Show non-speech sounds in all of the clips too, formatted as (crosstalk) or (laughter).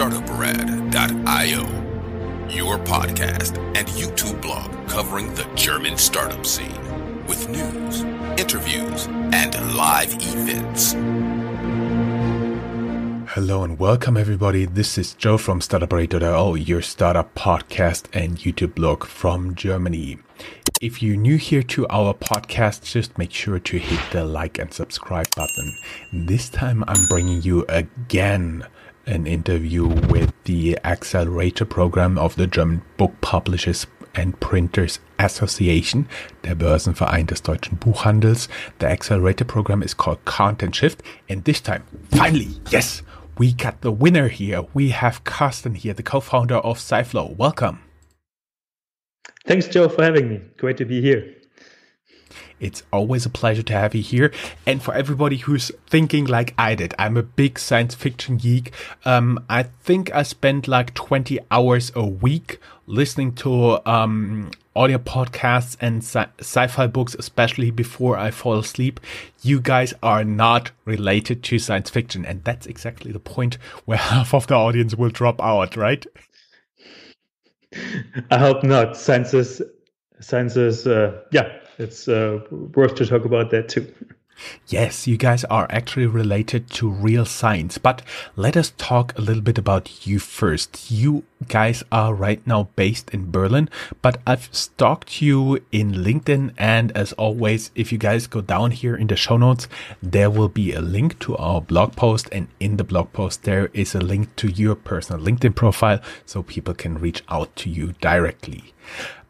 startuprad.io, your podcast and YouTube blog covering the German startup scene with news, interviews, and live events. Hello and welcome everybody. This is Joe from startuprad.io, your startup podcast and YouTube blog from Germany. If you're new here to our podcast, just make sure to hit the like and subscribe button. This time I'm bringing you again an interview with the Accelerator program of the German Book Publishers and Printers Association, der Börsenverein des deutschen Buchhandels. The Accelerator program is called Content Shift. And this time, finally, yes, we got the winner here. We have Carsten here, the co-founder of SciFlow. Welcome. Thanks, Joe, for having me. Great to be here. It's always a pleasure to have you here. And for everybody who's thinking like I did, I'm a big science fiction geek. Um, I think I spend like 20 hours a week listening to um, audio podcasts and sci fi books, especially before I fall asleep. You guys are not related to science fiction. And that's exactly the point where (laughs) half of the audience will drop out, right? (laughs) I hope not. Science is, uh, yeah, it's uh, worth to talk about that too. Yes, you guys are actually related to real science, but let us talk a little bit about you first. You guys are right now based in Berlin, but I've stalked you in LinkedIn. And as always, if you guys go down here in the show notes, there will be a link to our blog post. And in the blog post, there is a link to your personal LinkedIn profile so people can reach out to you directly.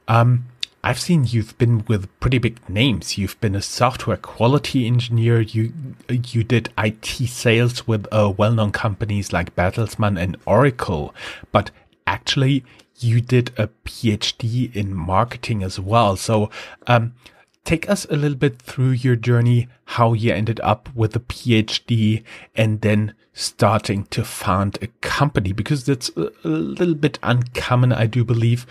Um, I've seen you've been with pretty big names. You've been a software quality engineer. You you did IT sales with uh, well-known companies like Bertelsmann and Oracle. But actually, you did a PhD in marketing as well. So, um, take us a little bit through your journey, how you ended up with a PhD, and then starting to found a company because that's a, a little bit uncommon, I do believe.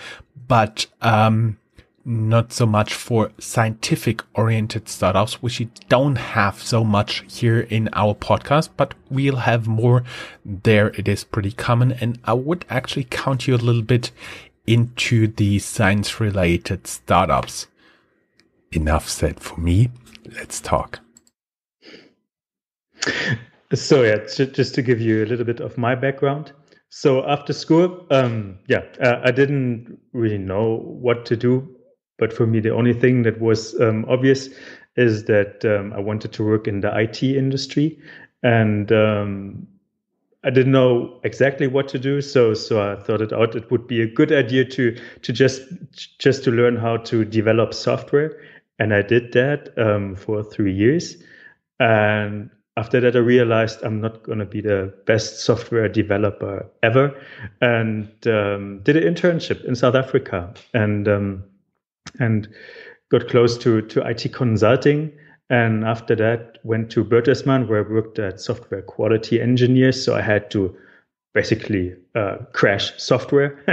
But um, not so much for scientific oriented startups, which we don't have so much here in our podcast, but we'll have more there. It is pretty common. And I would actually count you a little bit into the science related startups. Enough said for me. Let's talk. So, yeah, just to give you a little bit of my background. So after school, um, yeah, uh, I didn't really know what to do but for me, the only thing that was um, obvious is that um, I wanted to work in the IT industry, and um, I didn't know exactly what to do. So so I thought it out. It would be a good idea to to just just to learn how to develop software, and I did that um, for three years, and after that, I realized I'm not going to be the best software developer ever, and um, did an internship in South Africa, and um, and got close to, to IT consulting. And after that, went to Bertelsmann, where I worked at software quality engineer. So I had to basically uh, crash software. (laughs)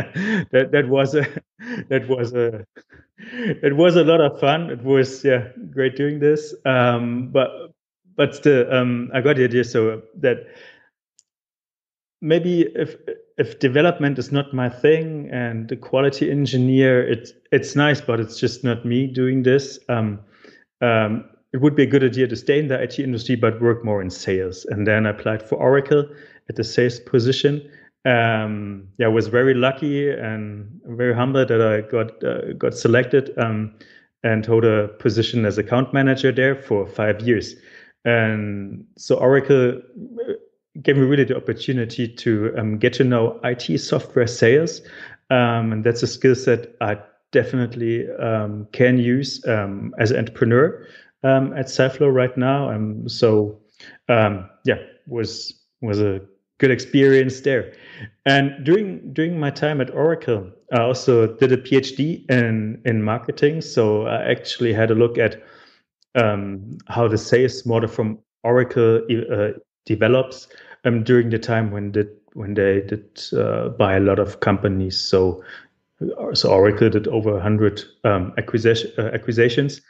that that was a (laughs) that was a (laughs) it was a lot of fun. It was yeah great doing this. Um, but but still, um, I got the idea so that maybe if if development is not my thing and the quality engineer it's it's nice but it's just not me doing this. Um, um, it would be a good idea to stay in the IT industry but work more in sales. And then I applied for Oracle at the sales position. Um, yeah I was very lucky and very humbled that I got uh, got selected um, and hold a position as account manager there for five years. And so Oracle gave me really the opportunity to um, get to know IT software sales. Um, and that's a skill set I definitely um, can use um, as an entrepreneur um, at SciFlow right now. Um, so yeah, was was a good experience there. And during during my time at Oracle, I also did a PhD in in marketing. So I actually had a look at how the sales model from Oracle uh, develops um, during the time when did when they did uh, buy a lot of companies. So so Oracle did over 100 um, acquisition, uh, acquisitions.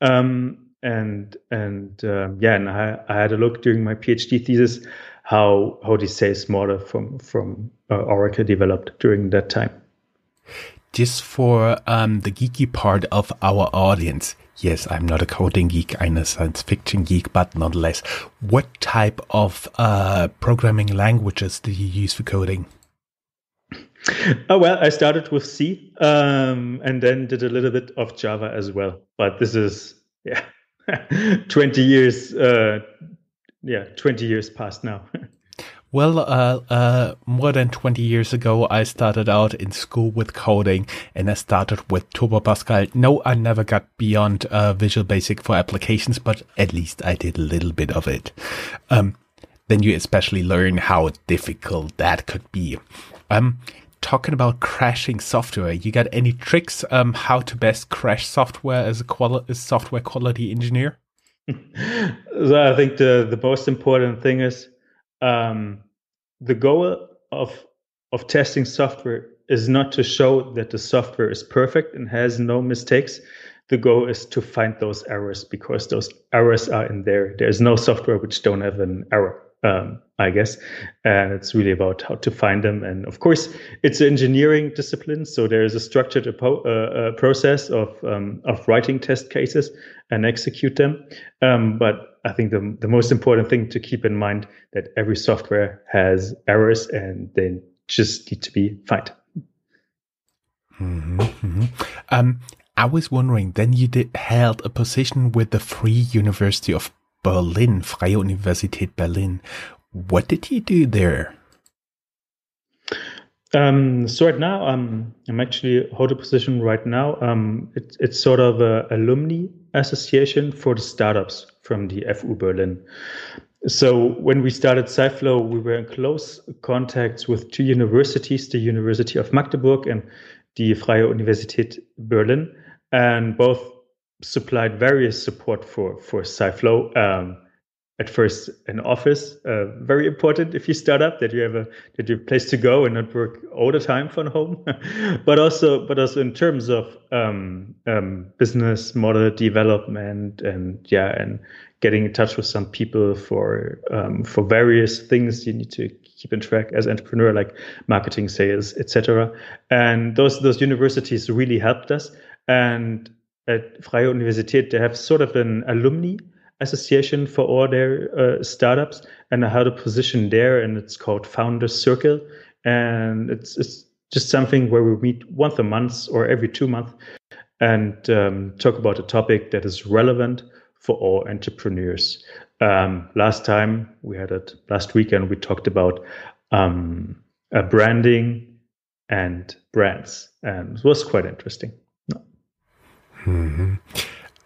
Um, and and um, yeah, and I, I had a look during my PhD thesis how how the sales model from from uh, Oracle developed during that time. Just for um, the geeky part of our audience, yes, I'm not a coding geek, I'm a science fiction geek, but nonetheless, what type of uh, programming languages do you use for coding? Oh well, I started with C um, and then did a little bit of Java as well. But this is yeah, (laughs) twenty years. Uh, yeah, twenty years past now. (laughs) Well, uh, uh, more than 20 years ago, I started out in school with coding and I started with Turbo Pascal. No, I never got beyond uh, Visual Basic for applications, but at least I did a little bit of it. Um, then you especially learn how difficult that could be. Um, talking about crashing software, you got any tricks um, how to best crash software as a quali- software quality engineer? (laughs) so I think the the most important thing is um, the goal of of testing software is not to show that the software is perfect and has no mistakes. The goal is to find those errors because those errors are in there. There's no software which don't have an error um, I guess. And it's really about how to find them. And of course, it's an engineering discipline, so there is a structured uh, uh, process of um, of writing test cases and execute them. Um, but I think the the most important thing to keep in mind that every software has errors, and they just need to be found. Mm-hmm, mm-hmm. Um, I was wondering, then you did held a position with the Free University of Berlin, Freie Universität Berlin. What did you do there? Um, so right now, um, I'm actually hold a position right now. Um, it, it's sort of a alumni association for the startups from the FU Berlin. So when we started SciFlow, we were in close contacts with two universities, the University of Magdeburg and the Freie Universität Berlin, and both supplied various support for for SciFlow. Um, at first, an office, uh, very important if you start up that you have a that you have a place to go and not work all the time from home. (laughs) but also, but also in terms of um, um, business model development and yeah, and getting in touch with some people for um, for various things you need to keep in track as entrepreneur, like marketing, sales, etc. And those those universities really helped us. And at Freie Universität, they have sort of an alumni association for all their uh, startups, and I had a position there, and it's called Founders Circle, and it's it's just something where we meet once a month or every two months and um, talk about a topic that is relevant for all entrepreneurs. Um, last time we had it last weekend, we talked about um, uh, branding and brands, and it was quite interesting. Mm-hmm.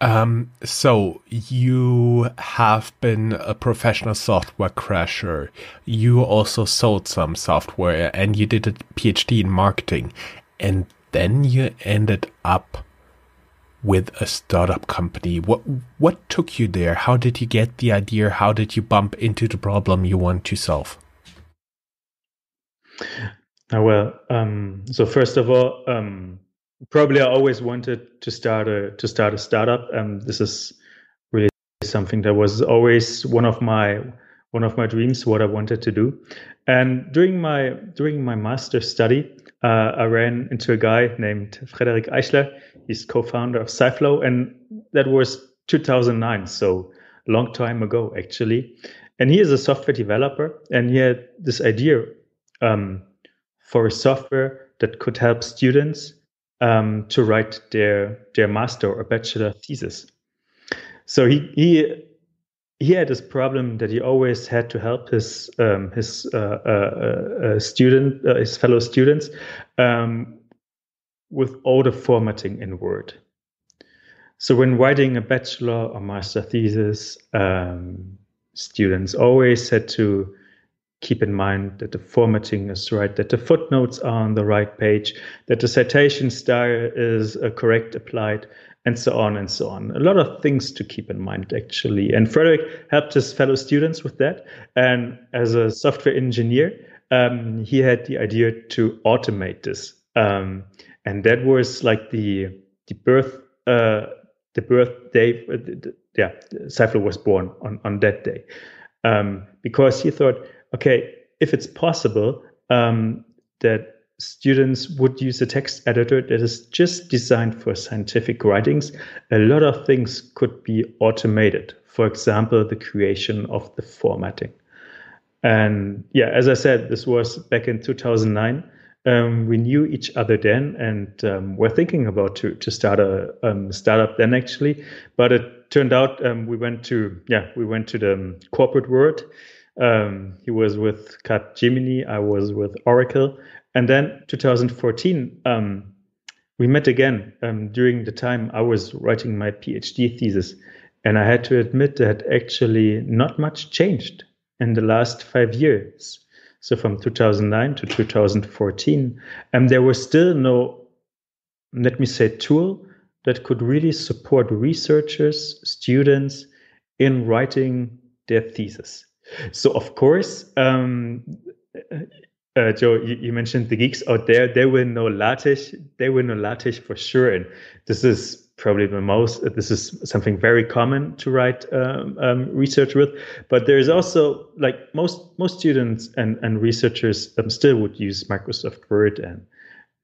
Um, so you have been a professional software crasher. You also sold some software and you did a PhD in marketing. And then you ended up with a startup company. What what took you there? How did you get the idea? How did you bump into the problem you want to solve? Uh, well, um, so first of all, um, probably I always wanted to start a to start a startup. and this is really something that was always one of my one of my dreams, what I wanted to do. And during my during my master's study, uh, I ran into a guy named Frederick Eichler. He's co-founder of SciFlow, and that was 2009, so long time ago actually. And he is a software developer, and he had this idea um, for a software that could help students um, to write their their master or bachelor thesis. So he he he had this problem that he always had to help his um, his uh, uh, uh, student uh, his fellow students um, with all the formatting in Word. So when writing a bachelor or master thesis, um, students always had to keep in mind that the formatting is right, that the footnotes are on the right page, that the citation style is uh, correct applied, and so on and so on. A lot of things to keep in mind, actually. And Frederick helped his fellow students with that. And as a software engineer, um, he had the idea to automate this. Um, and that was like the the birth uh, the birthday. Uh, the, yeah, SciFlow was born on on that day um, because he thought okay, if it's possible um, that students would use a text editor that is just designed for scientific writings, a lot of things could be automated. For example, the creation of the formatting. And yeah, as I said, this was back in 2009. Um, we knew each other then, and um, we're thinking about to to start a um, startup then actually. But it turned out um, we went to yeah we went to the corporate world. Um, he was with Cat Capgemini, I was with Oracle, and then 2014 um, we met again um, during the time I was writing my PhD thesis, and I had to admit that actually not much changed in the last five years. So from 2009 to 2014, and um, there was still no, let me say, tool that could really support researchers, students in writing their thesis. So of course, um, uh, Joe, you, you, mentioned the geeks out there. They will know LaTeX. They will know LaTeX for sure, and this is probably the most this is something very common to write um, um, research with but there's also like most most students and and researchers um, still would use microsoft word and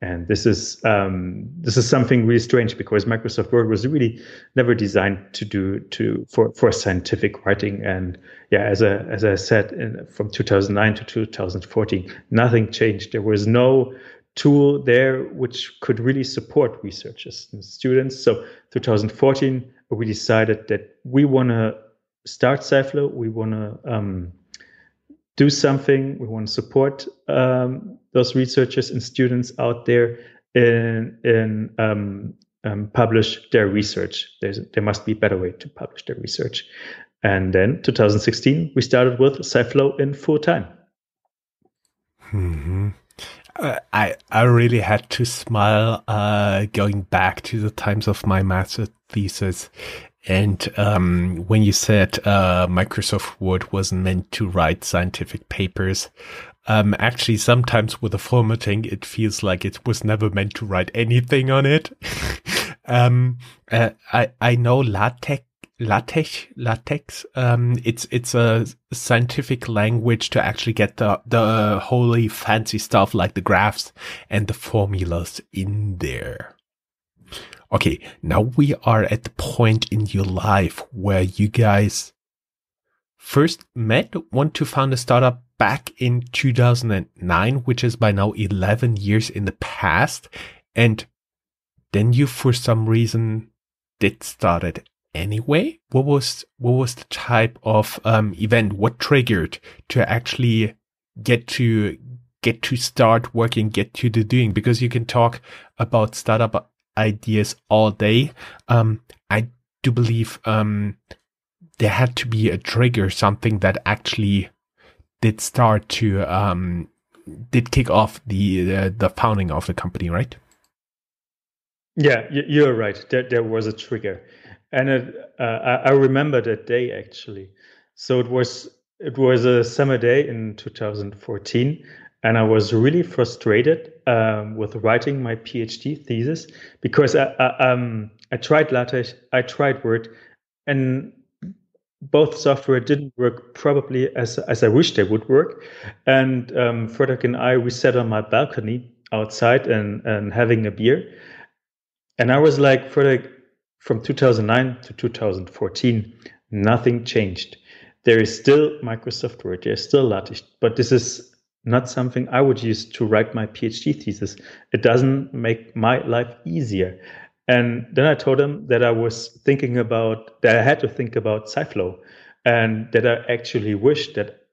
and this is um, this is something really strange because Microsoft Word was really never designed to do to for for scientific writing. And yeah, as I as I said, in, from 2009 to 2014, nothing changed. There was no tool there which could really support researchers and students. So 2014, we decided that we want to start SciFlow. We want to um, do something. We want to support um, those researchers and students out there in, in um, um, publish their research. There's, there must be a better way to publish their research. And then 2016, we started with SciFlow in full time. Mm-hmm. Uh, I I really had to smile uh, going back to the times of my master thesis, and um, when you said uh, Microsoft Word wasn't meant to write scientific papers, um, actually sometimes with the formatting it feels like it was never meant to write anything on it. (laughs) um, uh, I I know LaTeX LaTeX LaTeX um it's it's a scientific language to actually get the the holy fancy stuff like the graphs and the formulas in there okay now we are at the point in your life where you guys first met want to found a startup back in 2009 which is by now 11 years in the past and then you for some reason did start it anyway? What was what was the type of um, event? What triggered to actually get to get to start working, get to the doing? Because you can talk about startup ideas all day. Um, I do believe um, there had to be a trigger, something that actually did start to um, did kick off the uh, the founding of the company, right? Yeah, you're right. There, there was a trigger and it, uh, I, remember that day actually. So it was it was a summer day in 2014, and I was really frustrated um, with writing my PhD thesis because I, I, um, I tried LaTeX, I tried Word, and both software didn't work probably as as I wish they would work. And um, Frederick and I we sat on my balcony outside and and having a beer, and I was like, Frederick, from 2009 to 2014, nothing changed. There is still Microsoft Word, there's still LaTeX, but this is not something I would use to write my PhD thesis. It doesn't make my life easier. And then I told him that I was thinking about, that I had to think about SciFlow and that I actually wished that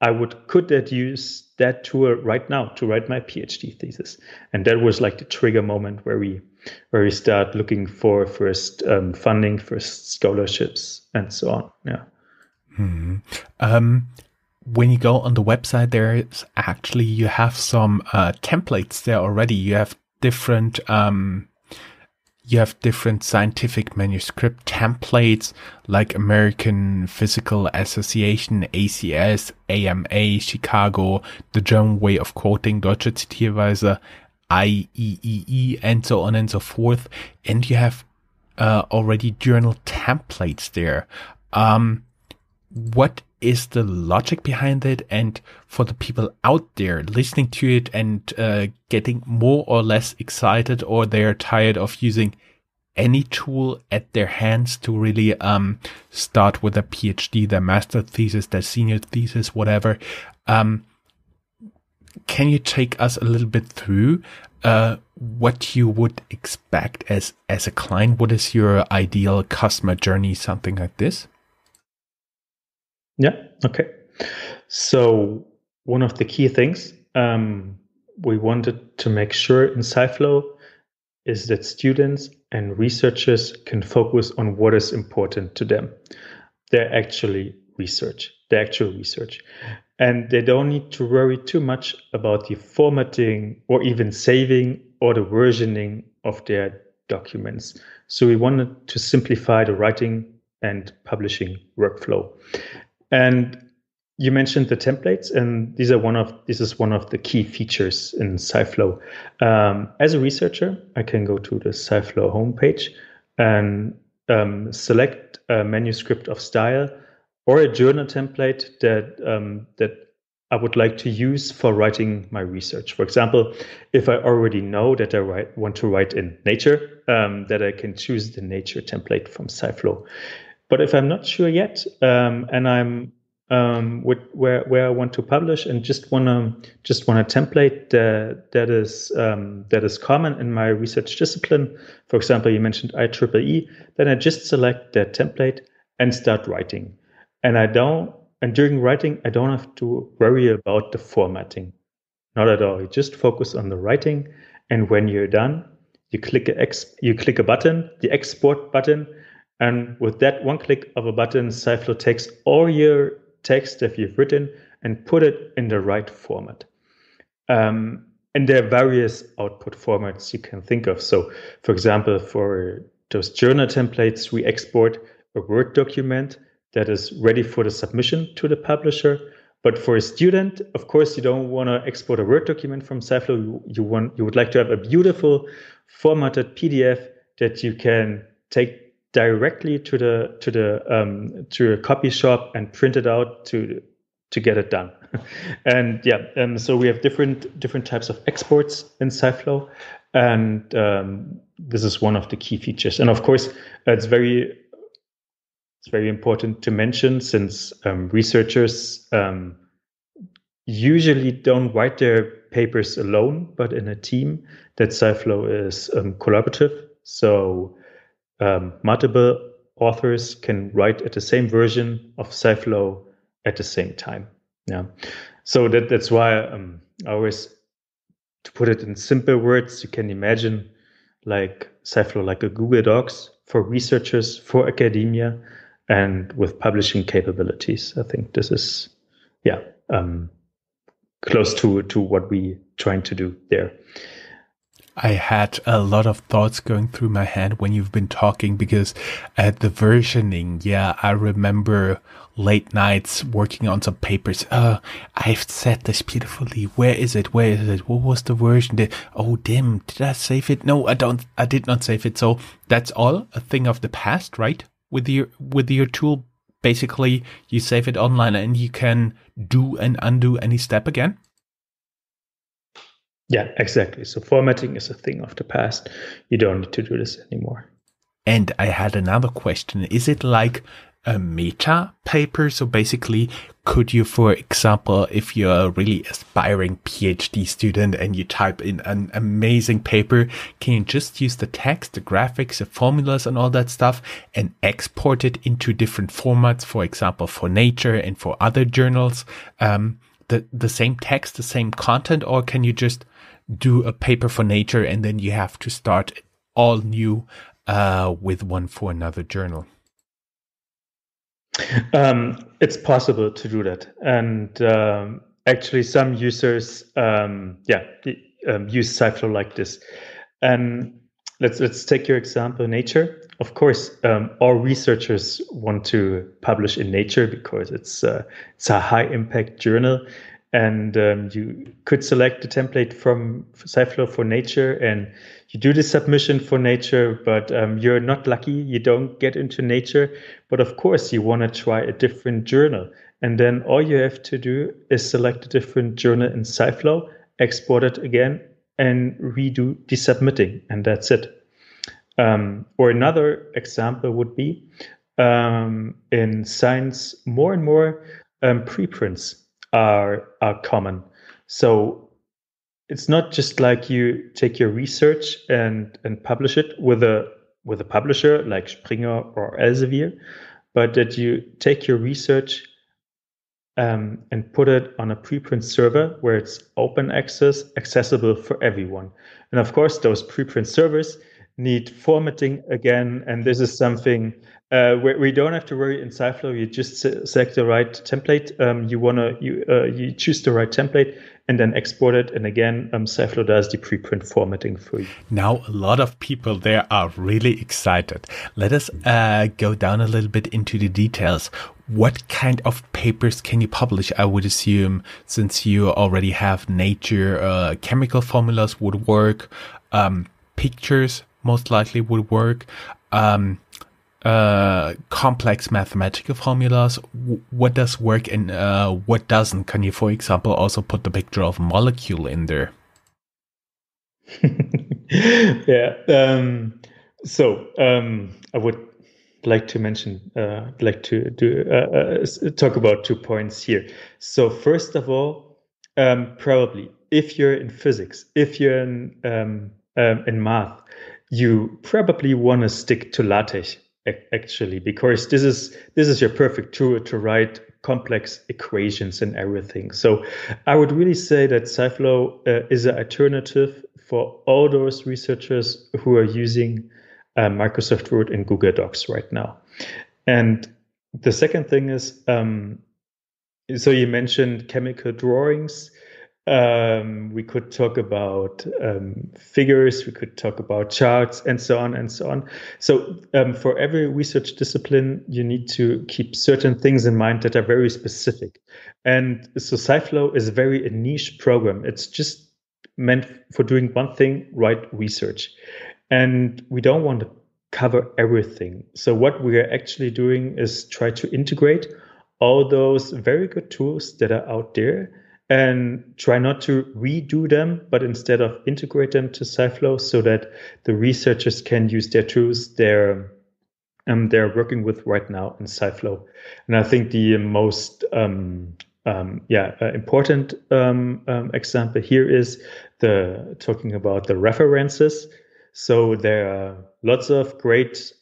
I would could that use that tool right now to write my PhD thesis. And that was like the trigger moment where we where we start looking for first um, funding, first scholarships, and so on. Yeah. Hmm. Um, when you go on the website, there's actually you have some uh, templates there already. You have different um, you have different scientific manuscript templates like American Physical Association, ACS, AMA, Chicago, the German way of quoting, Deutsche Zitierweise, IEEE, and so on and so forth. And you have uh, already journal templates there. Um, what is the logic behind it? And for the people out there listening to it and uh, getting more or less excited, or they're tired of using any tool at their hands to really um, start with a PhD, their master thesis, their senior thesis, whatever. Um, can you take us a little bit through uh, what you would expect as as a client? What is your ideal customer journey? Something like this. Yeah. Okay. So one of the key things um, we wanted to make sure in SciFlow is that students and researchers can focus on what is important to them. They're actually research, the actual research. And they don't need to worry too much about the formatting or even saving or the versioning of their documents. So we wanted to simplify the writing and publishing workflow. And you mentioned the templates, and these are one of this is one of the key features in SciFlow. Um, as a researcher, I can go to the SciFlow homepage and um, select a manuscript of style or a journal template that um, that I would like to use for writing my research. For example, if I already know that I write, want to write in Nature, um, that I can choose the Nature template from SciFlow. But if I'm not sure yet, um, and I'm um, with, where where I want to publish and just want to just want a template that that is um, that is common in my research discipline. For example, you mentioned IEEE. Then I just select that template and start writing. And I don't and during writing I don't have to worry about the formatting, not at all. You just focus on the writing, and when you're done, you click a ex, you click a button, the export button, and with that one click of a button, SciFlow takes all your text that you've written and put it in the right format. Um, and there are various output formats you can think of. So, for example, for those journal templates, we export a Word document that is ready for the submission to the publisher. But for a student, of course, you don't want to export a Word document from SciFlow. You, you want you would like to have a beautiful formatted PDF that you can take directly to the to the um, to a copy shop and print it out to to get it done. (laughs) and yeah, um, so we have different different types of exports in SciFlow, and um, this is one of the key features. And of course, it's very it's very important to mention since um, researchers um, usually don't write their papers alone, but in a team. That SciFlow is um, collaborative. So um, multiple authors can write at the same version of SciFlow at the same time. Yeah, so that that's why um, I always to put it in simple words, you can imagine like SciFlow like a Google Docs for researchers, for academia, and with publishing capabilities. I think this is yeah um, close to to what we trying to do there. I had a lot of thoughts going through my head when you've been talking because at the versioning, yeah, I remember late nights working on some papers. Uh, I've said this beautifully. Where is it? Where is it? What was the version? Did, oh, damn. Did I save it? No, I don't. I did not save it. So that's all a thing of the past, right? With your, with your tool, basically you save it online and you can do and undo any step again. Yeah, exactly. So formatting is a thing of the past. You don't need to do this anymore. And I had another question. Is it like a meta paper? So basically, could you, for example, if you're a really aspiring PhD student and you type in an amazing paper, can you just use the text, the graphics, the formulas and all that stuff and export it into different formats, for example, for Nature and for other journals? Um, the, the same text, the same content, or can you just do a paper for Nature and then you have to start all new uh, with one for another journal? Um, it's possible to do that, and um, actually, some users, um, yeah, um, use SciFlow like this. And let's let's take your example, Nature. Of course, um, all researchers want to publish in Nature because it's uh, it's a high impact journal, and um, you could select the template from Sciflow for nature and you do the submission for nature, but um, you're not lucky. You don't get into nature. But of course, you want to try a different journal. And then all you have to do is select a different journal in Sciflow, export it again, and redo the submitting. And that's it. Um, or another example would be um, in science, more and more um, preprints are are common. So it's not just like you take your research and and publish it with a with a publisher like Springer or Elsevier, but that you take your research um, and put it on a preprint server where it's open access, accessible for everyone. And of course, those preprint servers need formatting again, and this is something uh, we, we, don't have to worry in Sciflow. You just select the right template. Um, you wanna you uh, you choose the right template and then export it. And again, um, Sciflow does the preprint formatting for you. Now, a lot of people there are really excited. Let us uh, go down a little bit into the details. What kind of papers can you publish? I would assume since you already have nature, uh, chemical formulas would work. Um, pictures most likely would work. Um, uh, complex mathematical formulas, what does work and uh, what doesn't? Can you, for example, also put the picture of a molecule in there? (laughs) yeah. Um, so um, I would like to mention, uh, like to do uh, uh, talk about two points here. So first of all, um, probably if you're in physics, if you're in um, um, in math, you probably want to stick to LaTeX actually because this is this is your perfect tool to write complex equations and everything. So i would really say that sciflow uh, is an alternative for all those researchers who are using uh, microsoft word and google docs right now. And the second thing is um, so you mentioned chemical drawings um, we could talk about um, figures, we could talk about charts, and so on and so on. So, um, for every research discipline, you need to keep certain things in mind that are very specific. And so, Sciflow is a very a niche program. It's just meant for doing one thing, write research. And we don't want to cover everything. So, what we are actually doing is try to integrate all those very good tools that are out there and try not to redo them, but instead of integrate them to Sciflow so that the researchers can use their tools they're, um, they're working with right now in Sciflow. And I think the most um, um, yeah uh, important um, um, example here is the talking about the references. So there are lots of great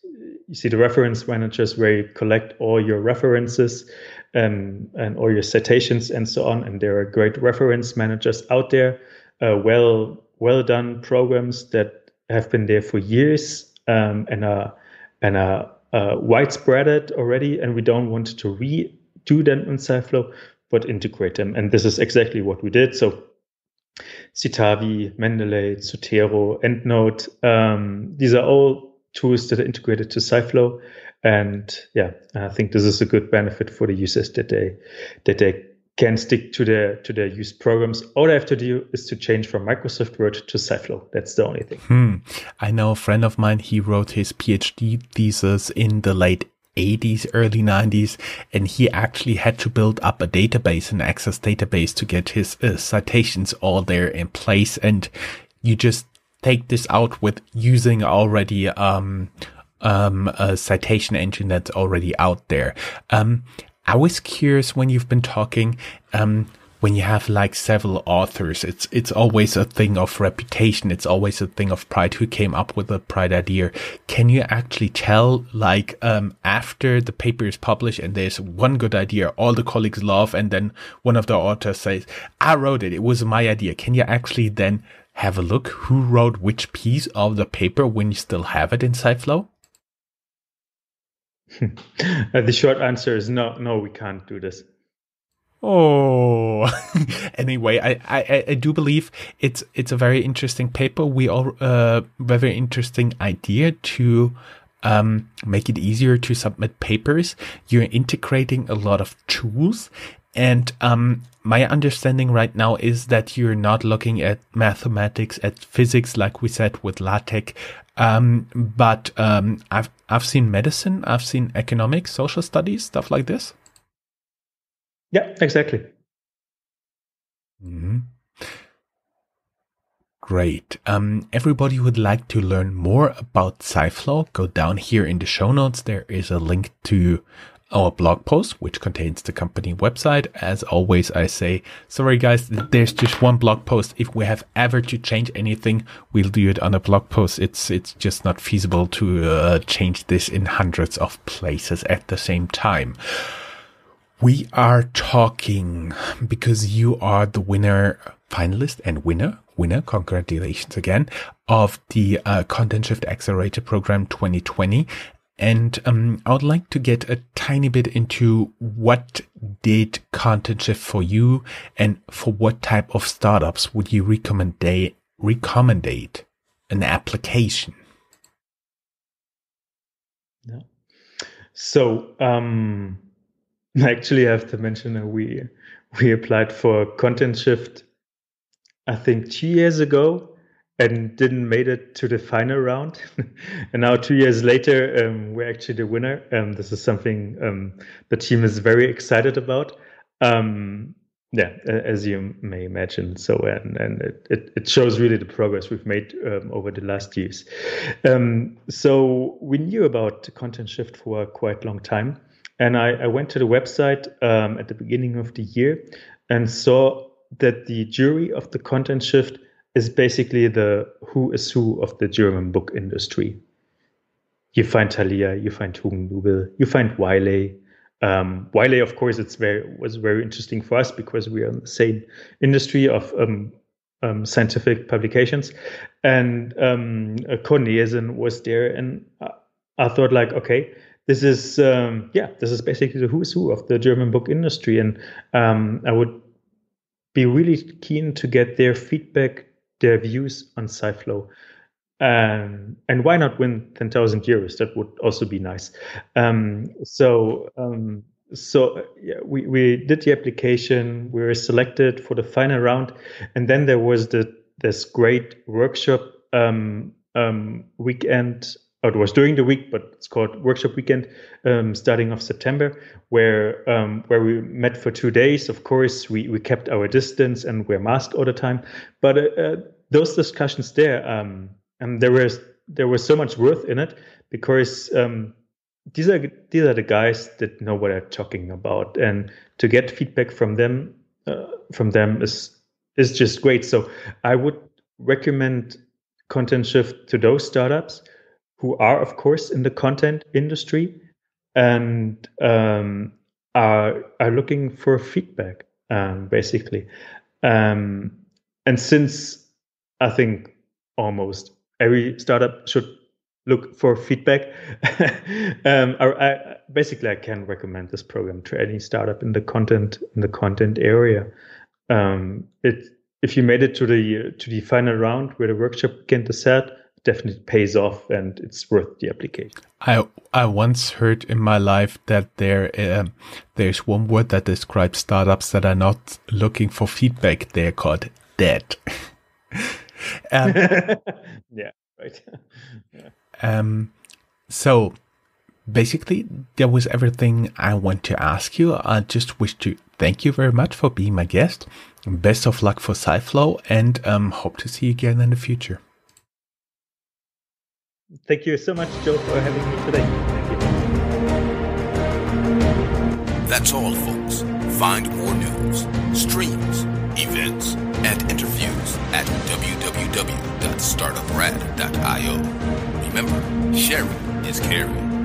you see the reference managers where you collect all your references and and all your citations and so on. And there are great reference managers out there, uh, well well done programs that have been there for years um, and are and are uh, widespread already. And we don't want to redo them in Sciflow, but integrate them. And this is exactly what we did. So Citavi, Mendeley, Zotero, EndNote, um, these are all tools that are integrated to Sciflow and yeah, I think this is a good benefit for the users that they that they can stick to their to their used programs. All they have to do is to change from Microsoft Word to Sciflow. That's the only thing. Hmm. I know a friend of mine. He wrote his PhD thesis in the late 80s, early 90s, and he actually had to build up a database, an Access database, to get his uh, citations all there in place. And you just take this out with using already um, um, a citation engine that's already out there. Um, I was curious when you've been talking, um, when you have like several authors, it's it's always a thing of reputation. It's always a thing of pride. Who came up with a pride idea? Can you actually tell, like, um, after the paper is published and there's one good idea, all the colleagues love, and then one of the authors says, "I wrote it. It was my idea." Can you actually then have a look who wrote which piece of the paper when you still have it in Sciflow? (laughs) the short answer is no, no, we can't do this. Oh, (laughs) anyway, I, I, I do believe it's it's a very interesting paper. We all uh very interesting idea to um make it easier to submit papers. You're integrating a lot of tools, And um, my understanding right now is that you're not looking at mathematics, at physics, like we said with LaTeX. Um, but um, I've I've seen medicine, I've seen economics, social studies, stuff like this. Yeah, exactly. Mm-hmm. Great. Um, everybody would like to learn more about SciFlow. Go down here in the show notes. There is a link to our blog post, which contains the company website. As always, I say, sorry guys, there's just one blog post. If we have ever to change anything, we'll do it on a blog post. It's, it's just not feasible to uh, change this in hundreds of places at the same time. We are talking because you are the winner, finalist and winner, winner, congratulations again, of the uh, Content Shift Accelerator Program 2020. And um, I would like to get a tiny bit into what did Content Shift for you and for what type of startups would you recommend recommendate an application? Yeah. So, um, (laughs) I actually have to mention that we we applied for Content Shift, I think two years ago, and didn't made it to the final round. (laughs) and now two years later, um, we're actually the winner. Um, this is something um, the team is very excited about. Um, yeah, as you may imagine. So, and, and it, it, it shows really the progress we've made um, over the last years. Um, so we knew about the Content Shift for quite a long time. And I, I went to the website at the beginning of the year and saw that the jury of the content shift is basically the who is who of the German book industry. You find Thalia, you find Hugendubel, you find Wiley. Um, Wiley, of course, it's very was very interesting for us because we are in the same industry of um, um, scientific publications, and um, Cornelsen was there, and I, I thought like, okay, this is um, yeah, this is basically the who's who of the German book industry, and um, I would be really keen to get their feedback, their views on SciFlow. Um, and why not win 10,000 euros? That would also be nice. Um, so, um, so yeah, we, we did the application. We were selected for the final round, and then there was the this great workshop um, um, weekend it was during the week, but it's called workshop weekend, um, starting of September, where um, where we met for two days. Of course, we we kept our distance and wear masked all the time. But uh, uh, those discussions there, um, and there was there was so much worth in it because um, these are these are the guys that know what they're talking about, and to get feedback from them uh, from them is is just great. So I would recommend Content Shift to those startups who are, of course, in the content industry and um, are are looking for feedback, um, basically. Um, and since I think almost every startup should look for feedback, (laughs) um, I, basically I can recommend this program to any startup in the content in the content area. Um, it if you made it to the to the final round where the workshop began to set definitely pays off and it's worth the application. I I once heard in my life that there um, there's one word that describes startups that are not looking for feedback. They're called dead. (laughs) um, (laughs) yeah, right. (laughs) yeah. Um, so basically, that was everything I want to ask you. I just wish to thank you very much for being my guest. Best of luck for SciFlow and um, hope to see you again in the future. Thank you so much, Joe, for having me today. Thank you. That's all, folks. Find more news, streams, events, and interviews at www.startuprad.io. Remember, sharing is caring.